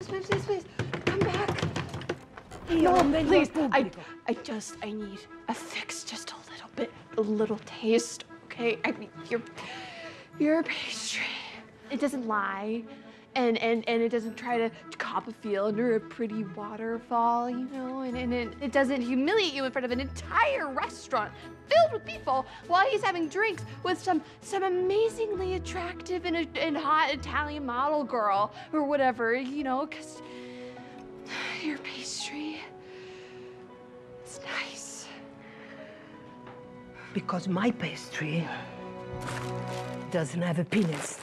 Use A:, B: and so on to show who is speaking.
A: Please, please, please, come back.
B: Vengo
A: please, I. I just, I need a fix, just a little bit, a little taste, okay? I mean, your, your pastry, it doesn't lie, and and and it doesn't try to cop a feel under a pretty waterfall, you know, and, and it, it doesn't humiliate you in front of an entire restaurant filled with people while he's having drinks with some some amazingly attractive and, and hot Italian model girl or whatever, you know, because your pastry. It's nice.
B: Because my pastry doesn't have a penis.